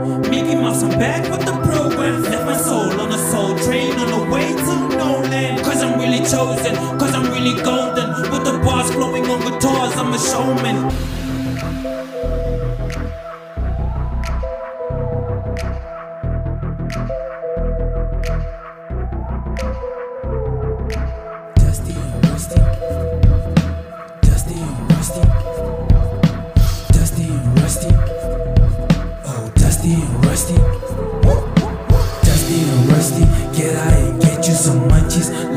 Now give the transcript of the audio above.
Mickey Mouse, I'm back with the program. Left my soul on a soul train on the way to no land. Cause I'm really chosen, cause I'm really golden. With the bars flowing on guitars, I'm a showman. rusty. Dusty and rusty. Get out and get you some munchies.